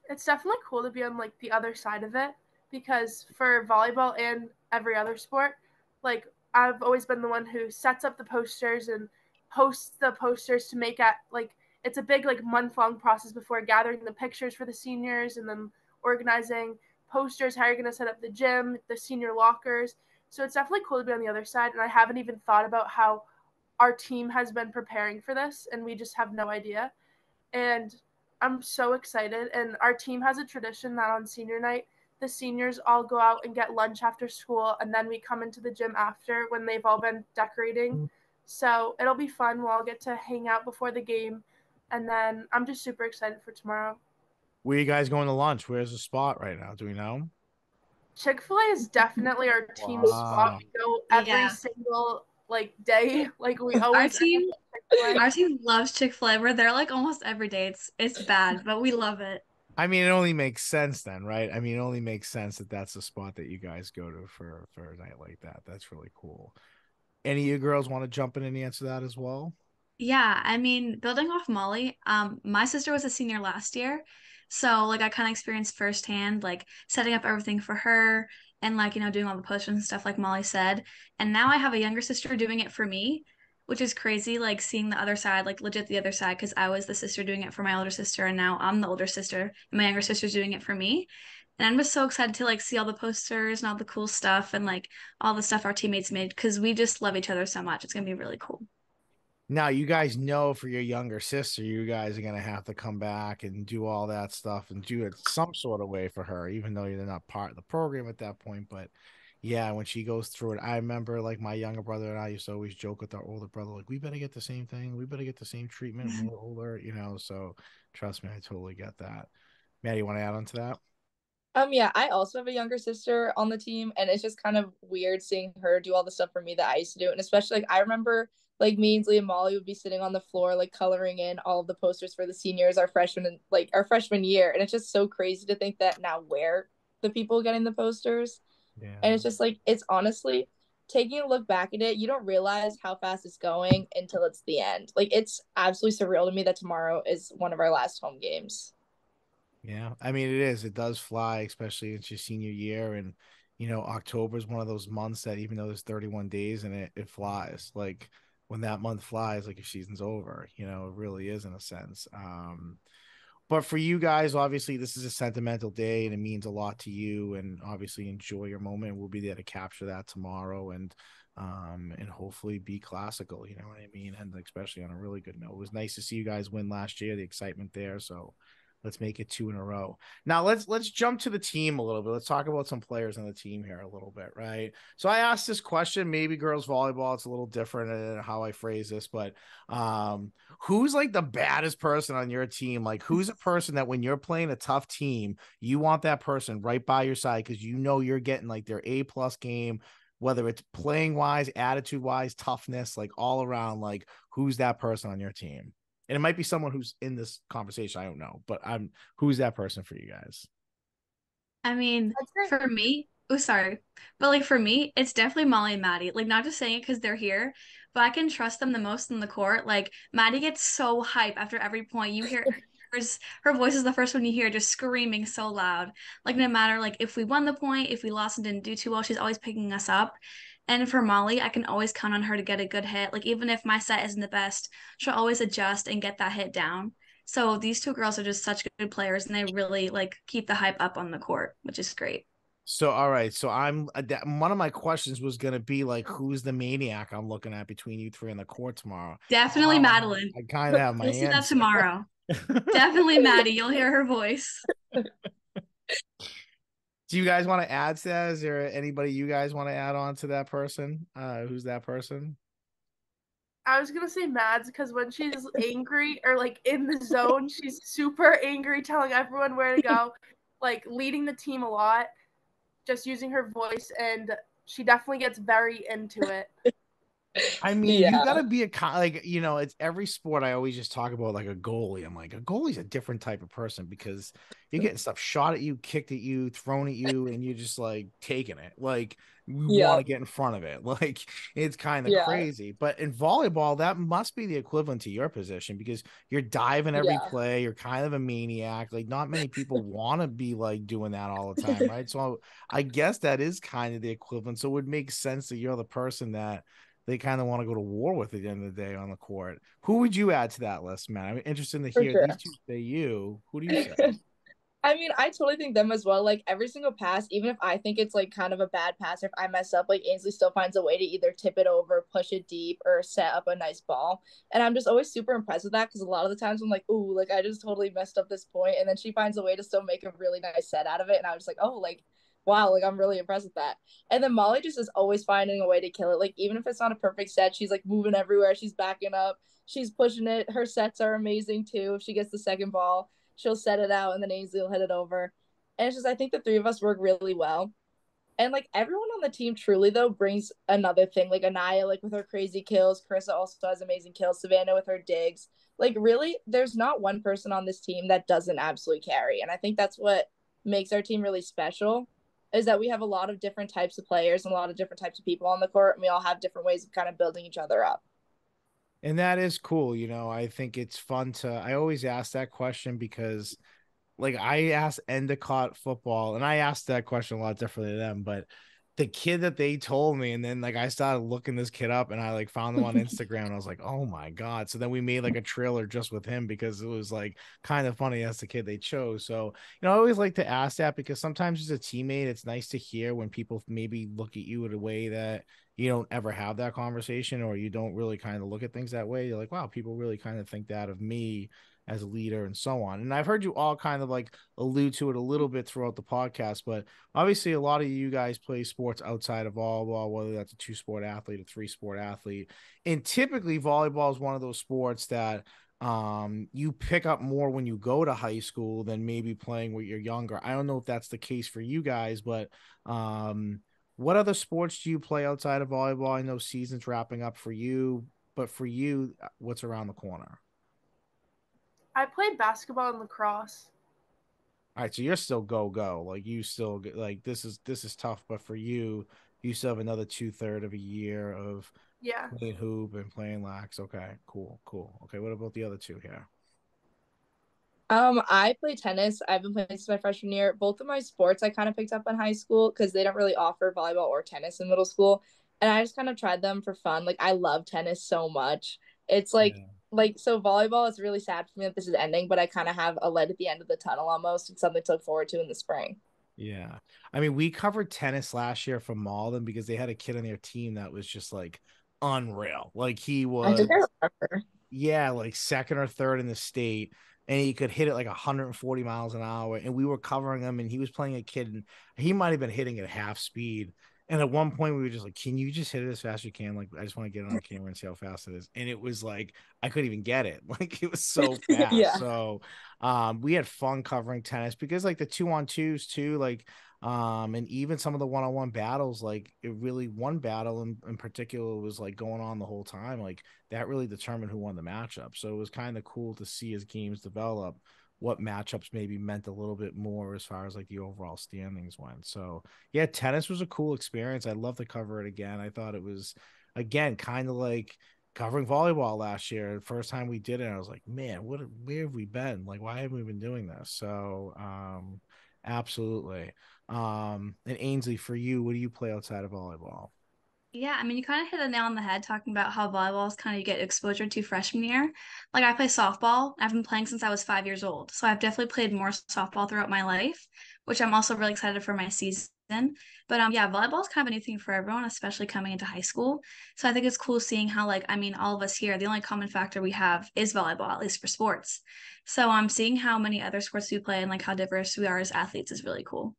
S2: It's definitely cool to be on like the other side of it because for volleyball and every other sport, like I've always been the one who sets up the posters and posts the posters to make at like it's a big like month long process before gathering the pictures for the seniors and then organizing posters, how you're gonna set up the gym, the senior lockers. So it's definitely cool to be on the other side. And I haven't even thought about how our team has been preparing for this and we just have no idea. And I'm so excited. And our team has a tradition that on senior night, the seniors all go out and get lunch after school, and then we come into the gym after when they've all been decorating. Mm-hmm. So it'll be fun. We'll all get to hang out before the game, and then I'm just super excited for tomorrow.
S1: Where you guys going to lunch? Where's the spot right now? Do we know?
S2: Chick Fil A is definitely our team wow. spot. We go every yeah. single like day. [LAUGHS] Like we always.
S5: Our team, our team loves Chick Fil A. We're there like almost every day. It's it's bad, but we love it.
S1: I mean, it only makes sense then, right? I mean, it only makes sense that that's the spot that you guys go to for for a night like that. That's really cool. Any of you girls want to jump in and answer that as well?
S5: Yeah, I mean, building off Molly, um, my sister was a senior last year, so like I kind of experienced firsthand like setting up everything for her and like you know doing all the posters and stuff like Molly said. And now I have a younger sister doing it for me, which is crazy like seeing the other side, like legit the other side cuz I was the sister doing it for my older sister and now I'm the older sister and my younger sister's doing it for me. And I'm just so excited to like see all the posters and all the cool stuff and like all the stuff our teammates made cuz we just love each other so much. It's going to be really cool.
S1: Now you guys know for your younger sister, you guys are gonna have to come back and do all that stuff and do it some sort of way for her, even though you're not part of the program at that point. But yeah, when she goes through it, I remember like my younger brother and I used to always joke with our older brother, like, we better get the same thing, we better get the same treatment when we're [LAUGHS] older, you know. So trust me, I totally get that. Maddie, you want to add on to that?
S4: Um, yeah, I also have a younger sister on the team, and it's just kind of weird seeing her do all the stuff for me that I used to do. And especially like I remember like me and and Molly would be sitting on the floor like coloring in all of the posters for the seniors our freshman and like our freshman year and it's just so crazy to think that now we're the people getting the posters yeah. and it's just like it's honestly taking a look back at it you don't realize how fast it's going until it's the end like it's absolutely surreal to me that tomorrow is one of our last home games
S1: yeah i mean it is it does fly especially it's your senior year and you know october is one of those months that even though there's 31 days and it, it flies. Like when that month flies like your season's over you know it really is in a sense. Um but for you guys obviously this is a sentimental day and it means a lot to you and obviously enjoy your moment we'll be there to capture that tomorrow and um and hopefully be classical you know what i mean? And especially on a really good note. It was nice to see you guys win last year the excitement there so Let's make it two in a row. Now let's let's jump to the team a little bit. Let's talk about some players on the team here a little bit, right? So I asked this question, maybe girls volleyball, it's a little different in how I phrase this, but um, who's like the baddest person on your team? Like who's a person that when you're playing a tough team, you want that person right by your side because you know you're getting like their A plus game, whether it's playing wise, attitude wise, toughness, like all around, like who's that person on your team? And it might be someone who's in this conversation. I don't know, but I'm who's that person for you guys?
S5: I mean, for me, oh sorry, but like for me, it's definitely Molly and Maddie. Like not just saying it because they're here, but I can trust them the most in the court. Like Maddie gets so hype after every point. You hear [LAUGHS] her, her voice is the first one you hear, just screaming so loud. Like no matter like if we won the point, if we lost and didn't do too well, she's always picking us up. And for Molly, I can always count on her to get a good hit. Like even if my set isn't the best, she'll always adjust and get that hit down. So these two girls are just such good players, and they really like keep the hype up on the court, which is great.
S1: So all right, so I'm uh, one of my questions was gonna be like, who's the maniac I'm looking at between you three on the court tomorrow?
S5: Definitely um, Madeline.
S1: I kind of have my.
S5: We'll see that tomorrow. [LAUGHS] Definitely Maddie. You'll hear her voice. [LAUGHS]
S1: do you guys want to add to that? Is there anybody you guys want to add on to that person? Uh, who's that person?
S2: I was gonna say Mads because when she's angry or like in the zone, she's super angry, telling everyone where to go, [LAUGHS] like leading the team a lot, just using her voice, and she definitely gets very into it. [LAUGHS]
S1: I [LAUGHS] mean, yeah. you gotta be a like you know, it's every sport. I always just talk about like a goalie. I'm like a goalie's a different type of person because you're getting stuff shot at you, kicked at you, thrown at you, and you're just like taking it. Like you yeah. want to get in front of it. [LAUGHS] Like it's kind of yeah. crazy. But in volleyball, that must be the equivalent to your position because you're diving every play. You're kind of a maniac. Like not many people [LAUGHS] want to be like doing that all the time, right? So I guess that is kind of the equivalent. So it would make sense that you're the person that they kind of want to go to war with at the end of the day on the court. Who would you add to that list, man? I'm interested to hear sure. these two say you. Who do you say? [LAUGHS]
S4: I mean, I totally think them as well. Like every single pass, even if I think it's like kind of a bad pass, if I mess up, like Ainsley still finds a way to either tip it over, push it deep, or set up a nice ball. And I'm just always super impressed with that because a lot of the times I'm like, ooh, like I just totally messed up this point, and then she finds a way to still make a really nice set out of it, and I was like, oh, like wow, like I'm really impressed with that. And then Molly just is always finding a way to kill it. Like even if it's not a perfect set, she's like moving everywhere. She's backing up. She's pushing it. Her sets are amazing too. If she gets the second ball, she'll set it out and then Ainsley will hit it over. And it's just I think the three of us work really well. And like everyone on the team truly though brings another thing. Like Anaya, like with her crazy kills. Carissa also has amazing kills. Savannah with her digs. Like really, there's not one person on this team that doesn't absolutely carry. And I think that's what makes our team really special is that we have a lot of different types of players and a lot of different types of people on the court and we all have different ways of kind of building each other up.
S1: And that is cool you know i think it's fun to i always ask that question because like i asked endicott football and i asked that question a lot differently to them but the kid that they told me and then like i started looking this kid up and i like found him on [LAUGHS] instagram and i was like oh my god. So then we made like a trailer just with him because it was like kind of funny as the kid they chose. So you know i always like to ask that because sometimes as a teammate it's nice to hear when people maybe look at you in a way that you don't ever have that conversation or you don't really kind of look at things that way. You're like wow people really kind of think that of me as a leader and so on. And I've heard you all kind of like allude to it a little bit throughout the podcast, but obviously a lot of you guys play sports outside of volleyball, whether that's a two sport athlete, a three sport athlete. And typically volleyball is one of those sports that um you pick up more when you go to high school than maybe playing when you're younger. I don't know if that's the case for you guys, but um what other sports do you play outside of volleyball? I know season's wrapping up for you, but for you, what's around the corner?
S2: I played basketball and lacrosse.
S1: All right, so you're still go go. Like you still like this is this is tough, but for you, you still have another two third of a year of
S2: yeah
S1: playing hoop and playing lax. Okay, cool, cool. Okay, what about the other two here?
S4: Um, I play tennis. I've been playing since my freshman year. Both of my sports I kind of picked up in high school because they don't really offer volleyball or tennis in middle school, and I just kind of tried them for fun. Like I love tennis so much. It's like yeah like so volleyball is really sad for me that this is ending, but I kind of have a light at the end of the tunnel almost and something to look forward to in the spring.
S1: Yeah. I mean, we covered tennis last year from Malden because they had a kid on their team that was just like unreal. Like he was Yeah, like second or third in the state. And he could hit it like 140 miles an hour. And we were covering him, and he was playing a kid, and he might have been hitting at half speed and at one point, we were just like, "Can you just hit it as fast as you can? Like, I just want to get it on [LAUGHS] camera and see how fast it is." And it was like I couldn't even get it. [LAUGHS] Like it was so [LAUGHS] fast. yeah. So, um, we had fun covering tennis because like the two on twos too, like, um, and even some of the one on one battles, like it really one battle in, in particular was like going on the whole time. Like that really determined who won the matchup. So it was kind of cool to see as games develop what matchups maybe meant a little bit more as far as like the overall standings went. So yeah, tennis was a cool experience. I'd love to cover it again. I thought it was again kind of like covering volleyball last year. First time we did it, I was like, man, what where have we been? Like, why haven't we been doing this? So um absolutely. Um and Ainsley, for you, what do you play outside of volleyball?
S5: Yeah, I mean, you kind of hit the nail on the head talking about how volleyball is kind of you get exposure to freshman year. Like, I play softball. I've been playing since I was five years old. So I've definitely played more softball throughout my life, which I'm also really excited for my season. But um, yeah, volleyball is kind of a new thing for everyone, especially coming into high school. So I think it's cool seeing how, like, I mean, all of us here, the only common factor we have is volleyball, at least for sports. So I'm um, seeing how many other sports we play and like how diverse we are as athletes is really cool.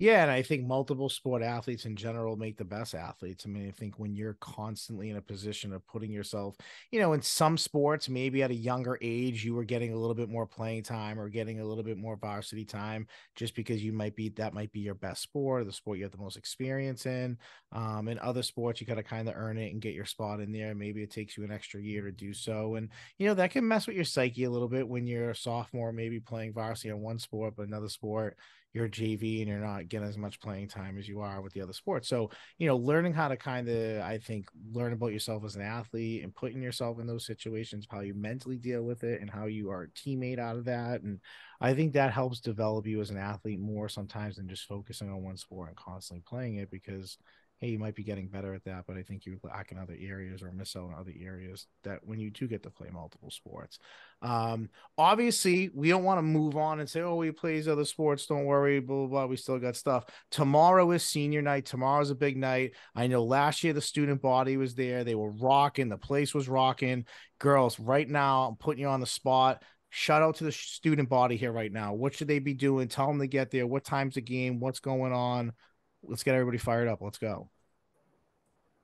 S1: Yeah, and I think multiple sport athletes in general make the best athletes. I mean, I think when you're constantly in a position of putting yourself, you know, in some sports, maybe at a younger age, you were getting a little bit more playing time or getting a little bit more varsity time just because you might be that might be your best sport, the sport you have the most experience in. Um, in other sports, you got to kind of earn it and get your spot in there. Maybe it takes you an extra year to do so. And, you know, that can mess with your psyche a little bit when you're a sophomore, maybe playing varsity on one sport, but another sport you're JV and you're not getting as much playing time as you are with the other sports. So, you know, learning how to kind of, I think, learn about yourself as an athlete and putting yourself in those situations, how you mentally deal with it and how you are a teammate out of that. And I think that helps develop you as an athlete more sometimes than just focusing on one sport and constantly playing it because hey, you might be getting better at that, but I think you lack in other areas or miss out on other areas that when you do get to play multiple sports. Um, obviously, we don't want to move on and say, oh, he plays other sports. Don't worry, blah, blah, blah. We still got stuff. Tomorrow is senior night. Tomorrow's a big night. I know last year the student body was there. They were rocking. The place was rocking. Girls, right now, I'm putting you on the spot. Shout out to the student body here right now. What should they be doing? Tell them to get there. What time's the game? What's going on? Let's get everybody fired up. Let's go.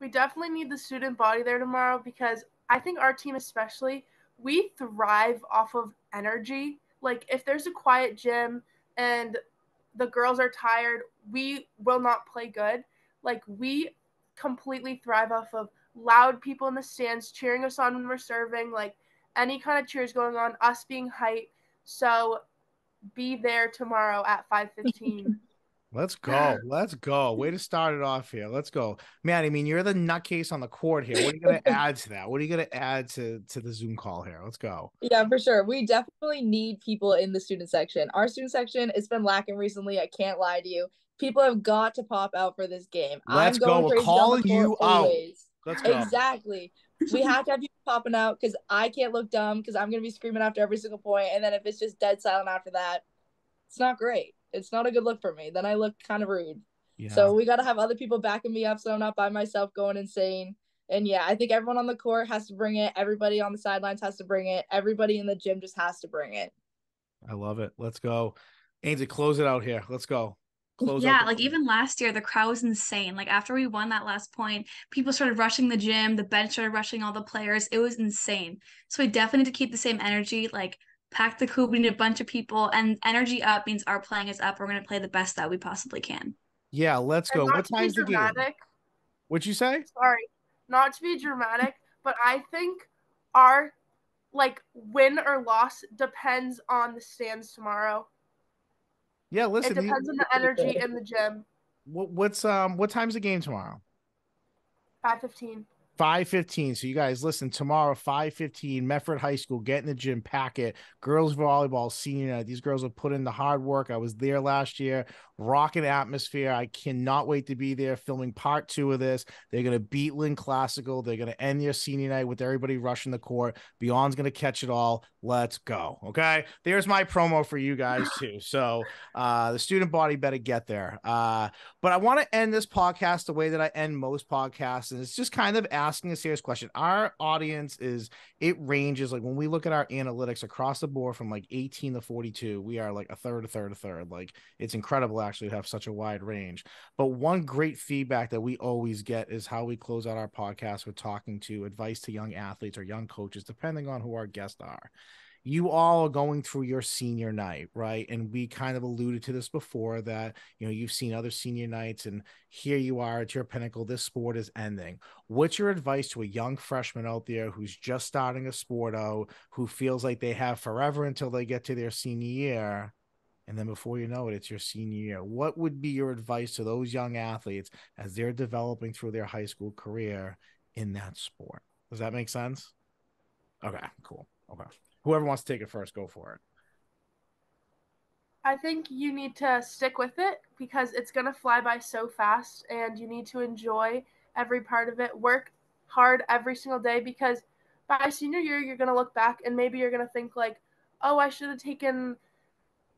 S2: We definitely need the student body there tomorrow because I think our team, especially, we thrive off of energy. Like, if there's a quiet gym and the girls are tired, we will not play good. Like, we completely thrive off of loud people in the stands cheering us on when we're serving, like any kind of cheers going on, us being hype. So be there tomorrow at 5:15. [LAUGHS]
S1: Let's go. [LAUGHS] Let's go. Way to start it off here. Let's go. Man, I mean, you're the nutcase on the court here. What are you gonna [LAUGHS] add to that? What are you gonna add to to the Zoom call here? Let's go.
S4: Yeah, for sure. We definitely need people in the student section. Our student section has been lacking recently. I can't lie to you. People have got to pop out for this game.
S1: Let's go. We're calling you always. out. Let's go.
S4: Exactly. we have to have people popping out because I can't look dumb because I'm gonna be screaming after every single point, and then if it's just dead silent after that, it's not great it's not a good look for me. Then I look kind of rude. Yeah. So we got to have other people backing me up so I'm not by myself going insane. And yeah, I think everyone on the court has to bring it. Everybody on the sidelines has to bring it. Everybody in the gym just has to bring it.
S1: I love it. Let's go. Ainsley, close it out here. Let's go.
S5: Close yeah, like even last year, the crowd was insane. Like after we won that last point, people started rushing the gym, the bench started rushing all the players. It was insane. So we definitely need to keep the same energy. Like pack the coop. We need a bunch of people, and energy up means our playing is up. We're going to play the best that we possibly can.
S1: Yeah, let's go. What time's the game? What'd you say?
S2: Sorry, not to be dramatic, but I think our like win or loss depends on the stands tomorrow.
S1: Yeah, listen.
S2: It depends on the energy in the gym.
S1: What, what's um what time's the game tomorrow?
S2: Five fifteen.
S1: 515. So you guys listen tomorrow, 515, Medford High School, get in the gym, pack it. Girls volleyball senior night. These girls have put in the hard work. I was there last year rocking atmosphere. I cannot wait to be there filming part two of this. They're going to beat Lynn Classical. They're going to end their senior night with everybody rushing the court. Beyond's going to catch it all. Let's go. Okay. There's my promo for you guys [SIGHS] too. So uh, the student body better get there. Uh, but I want to end this podcast the way that I end most podcasts. And it's just kind of asking a serious question. Our audience is, it ranges like when we look at our analytics across the board from like 18 to 42, we are like a third, a third, a third. Like it's incredible actually have such a wide range. But one great feedback that we always get is how we close out our podcast with talking to advice to young athletes or young coaches, depending on who our guests are. You all are going through your senior night, right? And we kind of alluded to this before that, you know, you've seen other senior nights and here you are at your pinnacle. This sport is ending. What's your advice to a young freshman out there who's just starting a sport out, who feels like they have forever until they get to their senior year? And then before you know it it's your senior year. What would be your advice to those young athletes as they're developing through their high school career in that sport? Does that make sense? Okay cool. Okay. Whoever wants to take it first go for it.
S2: I think you need to stick with it because it's going to fly by so fast and you need to enjoy every part of it. Work hard every single day because by senior year, you're going to look back and maybe you're going to think, like, oh, I should have taken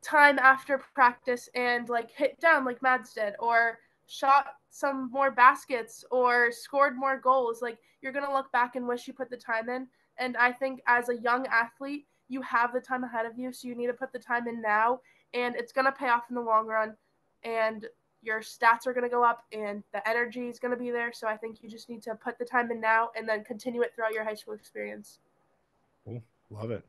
S2: time after practice and like hit down like Mads did or shot some more baskets or scored more goals like you're going to look back and wish you put the time in and I think as a young athlete you have the time ahead of you so you need to put the time in now and it's going to pay off in the long run and your stats are going to go up and the energy is going to be there so I think you just need to put the time in now and then continue it throughout your high school experience.
S1: Cool. Love it.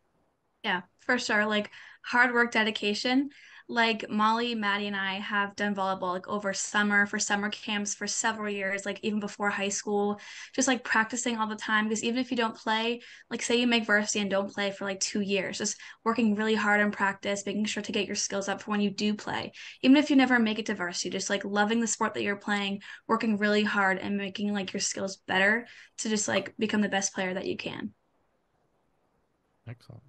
S5: Yeah, for sure. Like hard work, dedication. Like Molly, Maddie, and I have done volleyball like over summer for summer camps for several years, like even before high school, just like practicing all the time. Because even if you don't play, like say you make varsity and don't play for like two years, just working really hard in practice, making sure to get your skills up for when you do play. Even if you never make it to varsity, just like loving the sport that you're playing, working really hard and making like your skills better to just like become the best player that you can.
S1: Excellent.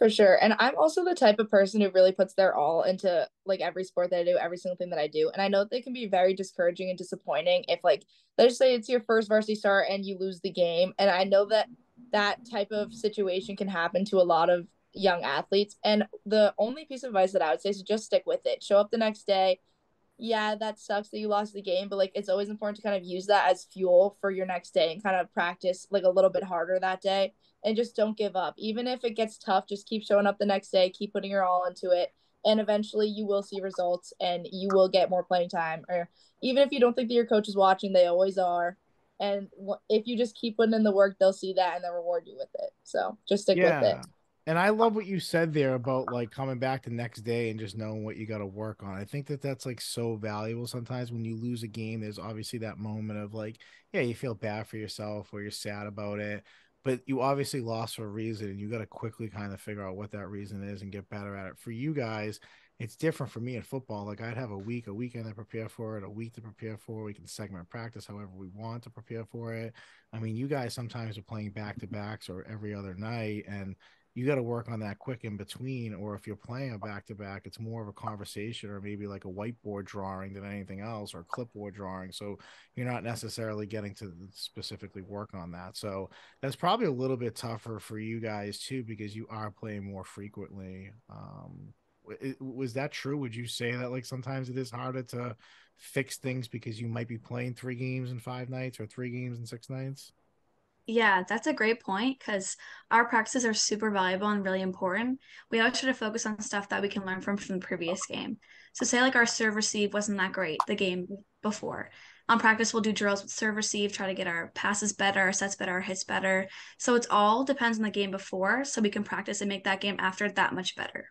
S4: For sure. And I'm also the type of person who really puts their all into like every sport that I do, every single thing that I do. And I know they can be very discouraging and disappointing if like let's say it's your first varsity start and you lose the game. And I know that that type of situation can happen to a lot of young athletes. And the only piece of advice that I would say is just stick with it. Show up the next day. Yeah, that sucks that you lost the game, but like it's always important to kind of use that as fuel for your next day and kind of practice like a little bit harder that day and just don't give up. Even if it gets tough, just keep showing up the next day, keep putting your all into it, and eventually you will see results and you will get more playing time. Or even if you don't think that your coach is watching, they always are. And if you just keep putting in the work, they'll see that and they'll reward you with it. So just stick yeah. with it.
S1: And I love what you said there about like coming back the next day and just knowing what you got to work on. I think that that's like so valuable sometimes when you lose a game. There's obviously that moment of like, yeah, you feel bad for yourself or you're sad about it but you obviously lost for a reason and you got to quickly kind of figure out what that reason is and get better at it for you guys it's different for me in football like i'd have a week a weekend to prepare for it a week to prepare for it. we can segment practice however we want to prepare for it i mean you guys sometimes are playing back to backs or every other night and you got to work on that quick in between or if you're playing a back to back it's more of a conversation or maybe like a whiteboard drawing than anything else or clipboard drawing so you're not necessarily getting to specifically work on that so that's probably a little bit tougher for you guys too because you are playing more frequently um was that true? Would you say that like sometimes it is harder to fix things because you might be playing three games in five nights or three games in six nights
S5: yeah, that's a great point because our practices are super valuable and really important. We always try to focus on stuff that we can learn from from the previous game. So say like our serve receive wasn't that great the game before. On practice, we'll do drills with serve receive, try to get our passes better, our sets better, our hits better. So it's all depends on the game before, so we can practice and make that game after that much better.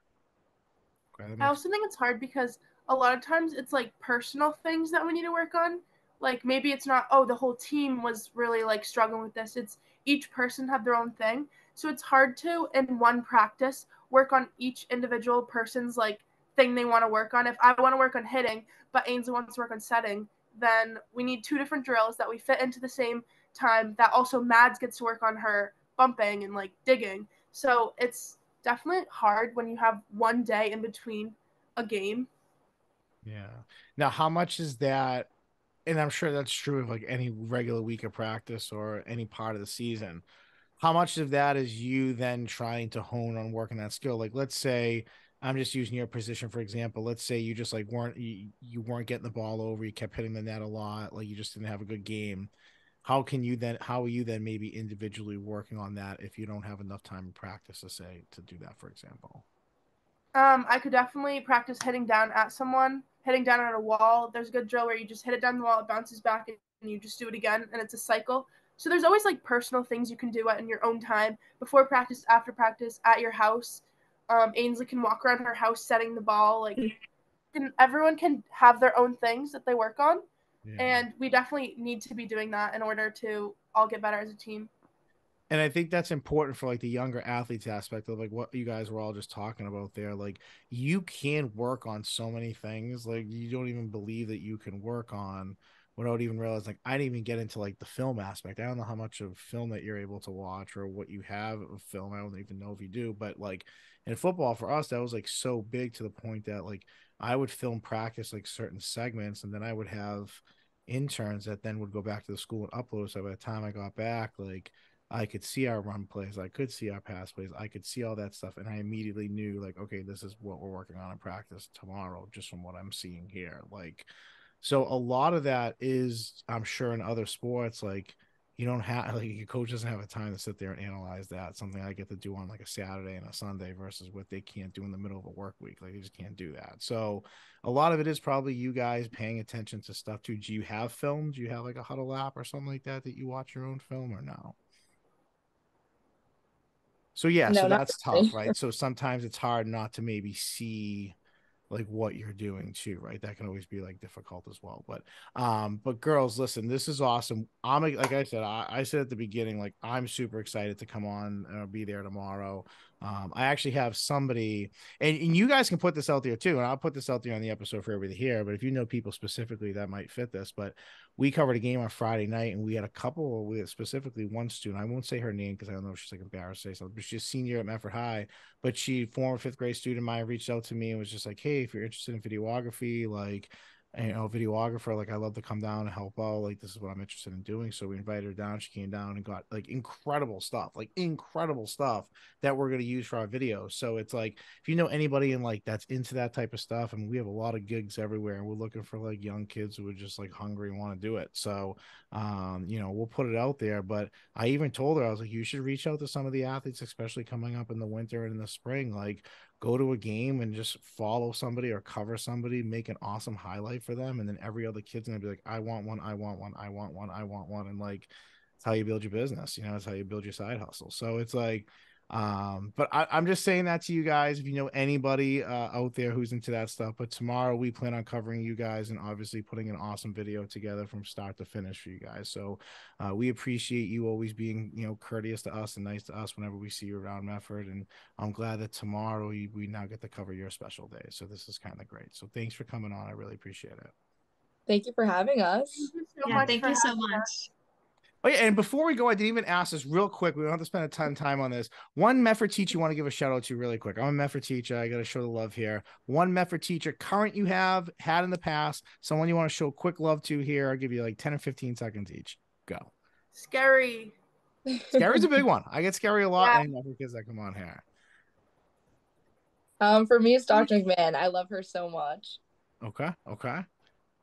S2: I also think it's hard because a lot of times it's like personal things that we need to work on like maybe it's not oh the whole team was really like struggling with this. It's each person have their own thing. So it's hard to in one practice work on each individual person's like thing they want to work on. If i want to work on hitting but ainsley wants to work on setting then we need two different drills that we fit into the same time that also mads gets to work on her bumping and like digging. So it's definitely hard when you have one day in between a game.
S1: Yeah. Now how much is that and I'm sure that's true of like any regular week of practice or any part of the season. How much of that is you then trying to hone on working that skill? Like, let's say I'm just using your position for example. Let's say you just like weren't you, you weren't getting the ball over, you kept hitting the net a lot, like you just didn't have a good game. How can you then? How are you then maybe individually working on that if you don't have enough time in practice to say to do that, for example?
S2: Um, I could definitely practice hitting down at someone hitting down on a wall. There's a good drill where you just hit it down the wall, it bounces back, and you just do it again, and it's a cycle. So there's always like personal things you can do at in your own time before practice, after practice, at your house. Um, Ainsley can walk around her house setting the ball. Like, can, everyone can have their own things that they work on, yeah. and we definitely need to be doing that in order to all get better as a team
S1: and I think that's important for like the younger athletes aspect of like what you guys were all just talking about there. Like you can work on so many things, like you don't even believe that you can work on without even realizing. Like I didn't even get into like the film aspect. I don't know how much of film that you're able to watch or what you have of film. I don't even know if you do, but like in football for us, that was like so big to the point that like I would film practice like certain segments, and then I would have interns that then would go back to the school and upload. So by the time I got back, like I could see our run plays, I could see our pass plays, I could see all that stuff, and I immediately knew like, okay, this is what we're working on in practice tomorrow, just from what I'm seeing here. Like, so a lot of that is, I'm sure, in other sports, like you don't have [LAUGHS] like your coach doesn't have a time to sit there and analyze that. Something I get to do on like a Saturday and a Sunday versus what they can't do in the middle of a work week. Like they just can't do that. So a lot of it is probably you guys paying attention to stuff too. Do you have film? Do you have like a huddle app or something like that that you watch your own film or no? So yeah, no, so that's really. tough, right? so sometimes it's hard not to maybe see like what you're doing too, right? That can always be like difficult as well. But um, but girls, listen, this is awesome. I'm like I said, I, I said at the beginning, like I'm super excited to come on and be there tomorrow. Um, I actually have somebody, and, and you guys can put this out there too, and I'll put this out there on the episode for everybody here. But if you know people specifically that might fit this, but we covered a game on Friday night, and we had a couple. We had specifically one student. I won't say her name because I don't know if she's like embarrassed to say something. But she's a senior at Medford High, but she former fifth grade student of mine reached out to me and was just like, "Hey, if you're interested in videography, like." You know, videographer. Like I love to come down and help out. Like this is what I'm interested in doing. So we invited her down. She came down and got like incredible stuff, like incredible stuff that we're gonna use for our videos. So it's like if you know anybody in like that's into that type of stuff, I and mean, we have a lot of gigs everywhere, and we're looking for like young kids who are just like hungry and want to do it. So um, you know, we'll put it out there. But I even told her I was like, you should reach out to some of the athletes, especially coming up in the winter and in the spring. Like go to a game and just follow somebody or cover somebody, make an awesome highlight for them, and then every other kid's gonna be like, I want one, I want one, I want one, I want one, and like it's how you build your business. You know, it's how you build your side hustle. So it's like um, but I, am just saying that to you guys. If you know anybody uh, out there who's into that stuff, but tomorrow we plan on covering you guys and obviously putting an awesome video together from start to finish for you guys. So uh, we appreciate you always being, you know, courteous to us and nice to us whenever we see you around Medford. And I'm glad that tomorrow we, we now get to cover your special day. So this is kind of great. So thanks for coming on. I really appreciate it.
S4: Thank you for having us.
S2: Thank you so
S5: yeah,
S2: much.
S5: Thank you so much. Us.
S1: Oh yeah, and before we go, I didn't even ask this real quick. We don't have to spend a ton of time on this. One Medford teacher you want to give a shout out to really quick. I'm a Medford teacher. I got to show the love here. One Medford teacher, current you have, had in the past, someone you want to show quick love to here. I'll give you like 10 or 15 seconds each. Go.
S2: Scary. [LAUGHS]
S1: Scary's a big one. I get scary a lot. Yeah. And Medford kids that come on here.
S4: Um, for me, it's Dr. McMahon. I love her so much.
S1: Okay. Okay.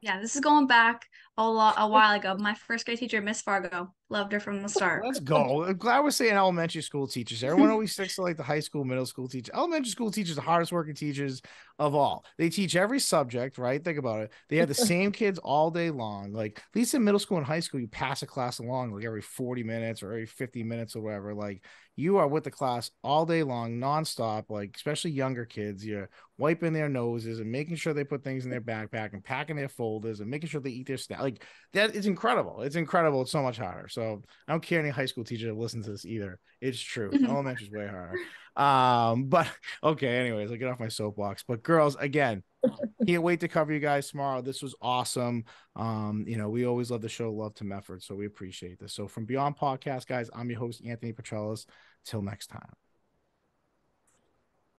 S5: Yeah, this is going back a lot a while ago. My first grade teacher, Miss Fargo, loved her from the start.
S1: Let's go. I'm glad we're saying elementary school teachers. Everyone always sticks to like the high school, middle school teachers. Elementary school teachers, the hardest working teachers of all. They teach every subject, right? Think about it. They have the same kids all day long. Like at least in middle school and high school, you pass a class along like every 40 minutes or every 50 minutes or whatever. Like you are with the class all day long, nonstop, like especially younger kids. You're wiping their noses and making sure they put things in their backpack and packing their folders and making sure they eat their stuff. Like that is incredible. It's incredible. It's so much harder. So I don't care any high school teacher that listens to this either. It's true. Elementary is way harder. Um, [LAUGHS] but okay, anyways, I'll get off my soapbox. But girls, again, can't wait to cover you guys tomorrow. This was awesome. Um, you know, we always love the show Love to Medford, so we appreciate this. So from Beyond Podcast, guys, I'm your host, Anthony Petrellis. Till next time.